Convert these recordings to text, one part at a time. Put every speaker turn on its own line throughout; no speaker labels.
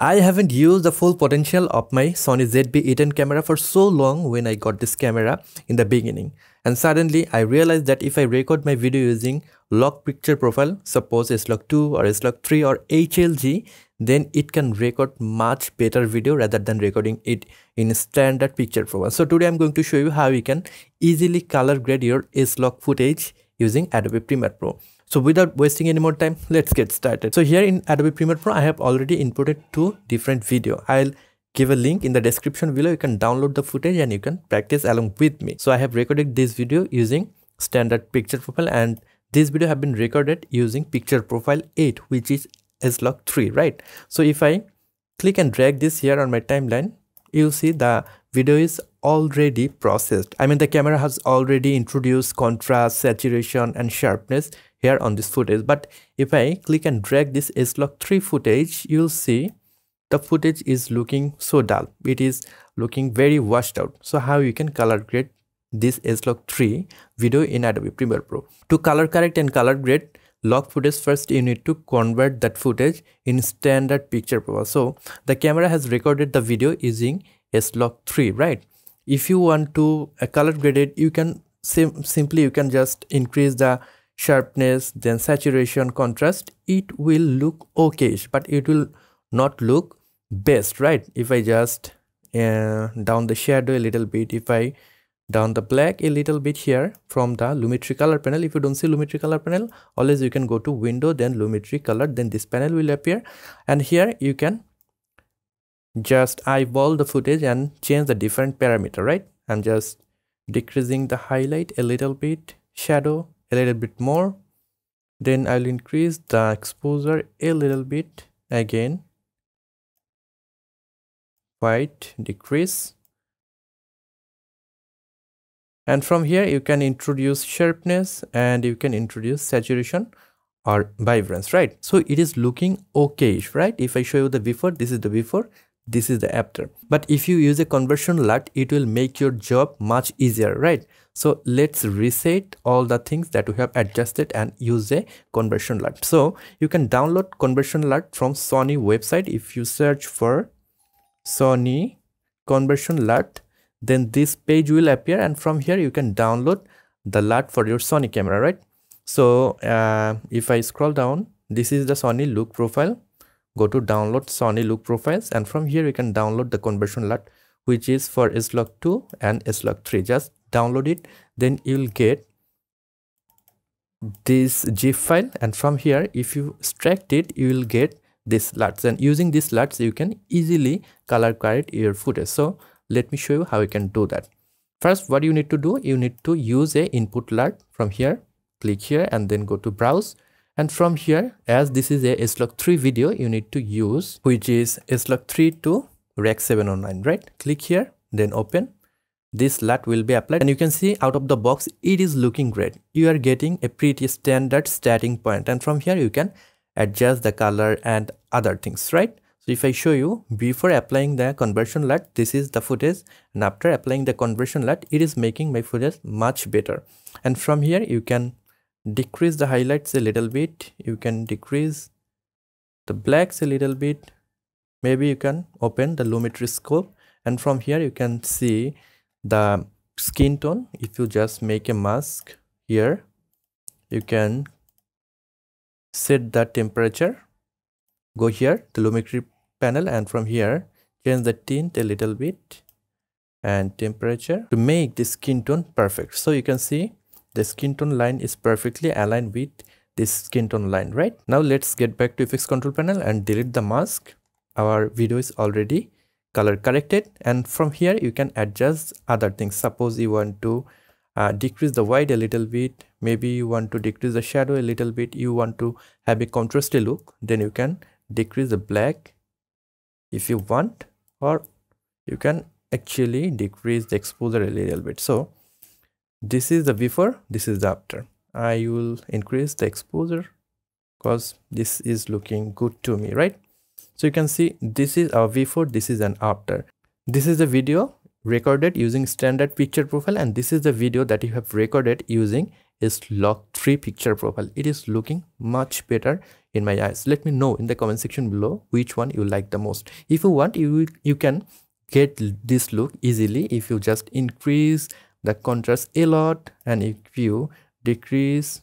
I haven't used the full potential of my Sony ZV-E10 camera for so long when I got this camera in the beginning. And suddenly I realized that if I record my video using log picture profile, suppose S-Log2 or S-Log3 or HLG, then it can record much better video rather than recording it in standard picture profile. So today I'm going to show you how you can easily color grade your S-Log footage using Adobe Premiere Pro. So without wasting any more time, let's get started. So here in Adobe Premiere Pro, I have already inputted two different video. I'll give a link in the description below. You can download the footage and you can practice along with me. So I have recorded this video using standard picture profile and this video have been recorded using picture profile 8 which is S-Log 3 right so if i click and drag this here on my timeline you'll see the video is already processed. I mean the camera has already introduced contrast saturation and sharpness here on this footage. But if i click and drag this S-Log 3 footage you'll see the footage is looking so dull. It is looking very washed out. So how you can color grade this S-Log 3 video in Adobe Premiere Pro? To color correct and color grade log footage first you need to convert that footage in standard picture profile. So the camera has recorded the video using s-log 3 right if you want to uh, color it you can sim simply you can just increase the sharpness then saturation contrast. It will look okay but it will not look best right? If i just uh, down the shadow a little bit if i down the black a little bit here from the Lumetri color panel. If you don't see Lumetri color panel always you can go to window then Lumetri color then this panel will appear. And here you can just eyeball the footage and change the different parameter right? I'm just decreasing the highlight a little bit shadow a little bit more. Then i'll increase the exposure a little bit again. White decrease. And from here you can introduce sharpness and you can introduce saturation or vibrance right? So it is looking okay right? If i show you the before this is the before this is the after but if you use a conversion LUT it will make your job much easier right? So let's reset all the things that we have adjusted and use a conversion LUT. So you can download conversion LUT from sony website. If you search for sony conversion LUT then this page will appear. And from here you can download the LUT for your Sony camera right? So uh, if I scroll down this is the Sony look profile go to download Sony look profiles and from here you can download the conversion LUT which is for S-Log 2 and S-Log 3 just download it then you will get this zip file and from here if you extract it you will get this LUTs and using these LUTs you can easily color correct your footage. So let me show you how you can do that. First what you need to do you need to use a input LUT from here. Click here and then go to browse and from here as this is a slog 3 video you need to use which is slog 3 to rec 709 right? Click here then open. This LUT will be applied. And you can see out of the box it is looking great. You are getting a pretty standard starting point. And from here you can adjust the color and other things right? So if I show you before applying the conversion LUT, this is the footage. And after applying the conversion LUT, it is making my footage much better. And from here, you can decrease the highlights a little bit. You can decrease the blacks a little bit. Maybe you can open the Lumetri scope and from here you can see the skin tone. If you just make a mask here, you can set the temperature go here the lumetri panel and from here change the tint a little bit and temperature to make the skin tone perfect so you can see the skin tone line is perfectly aligned with this skin tone line right? Now let's get back to fx control panel and delete the mask. Our video is already color corrected and from here you can adjust other things. Suppose you want to uh, decrease the white a little bit maybe you want to decrease the shadow a little bit you want to have a contrasty look then you can decrease the black if you want or you can actually decrease the exposure a little bit. So this is the before this is the after. I will increase the exposure because this is looking good to me right? So you can see this is our before this is an after. This is the video recorded using standard picture profile and this is the video that you have recorded using is lock 3 picture profile. It is looking much better in my eyes. Let me know in the comment section below which one you like the most. If you want you you can get this look easily if you just increase the contrast a lot and if you decrease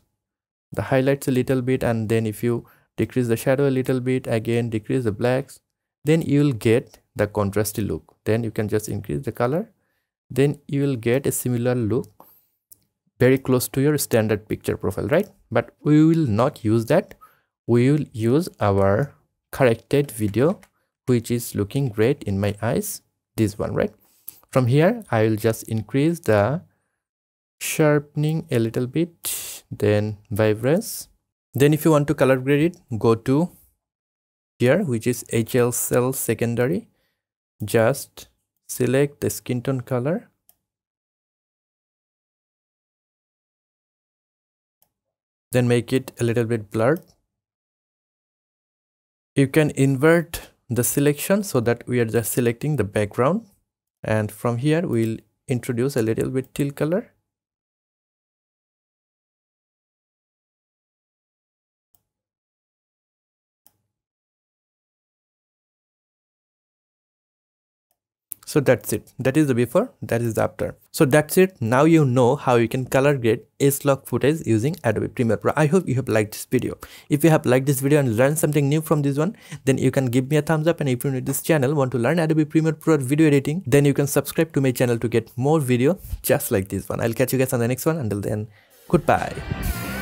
the highlights a little bit and then if you decrease the shadow a little bit again decrease the blacks then you will get the contrasty look. Then you can just increase the color. Then you will get a similar look very close to your standard picture profile right? But we will not use that. We will use our corrected video which is looking great in my eyes this one right from here i will just increase the sharpening a little bit then vibrance. Then if you want to color grade it go to here which is HSL secondary. Just select the skin tone color. Then make it a little bit blurred. You can invert the selection so that we are just selecting the background and from here we'll introduce a little bit teal color so that's it. That is the before that is the after. So that's it. Now you know how you can color grade s-log footage using adobe premiere pro. I hope you have liked this video. If you have liked this video and learned something new from this one then you can give me a thumbs up. And if you need this channel want to learn adobe premiere pro video editing then you can subscribe to my channel to get more video just like this one. I'll catch you guys on the next one. Until then goodbye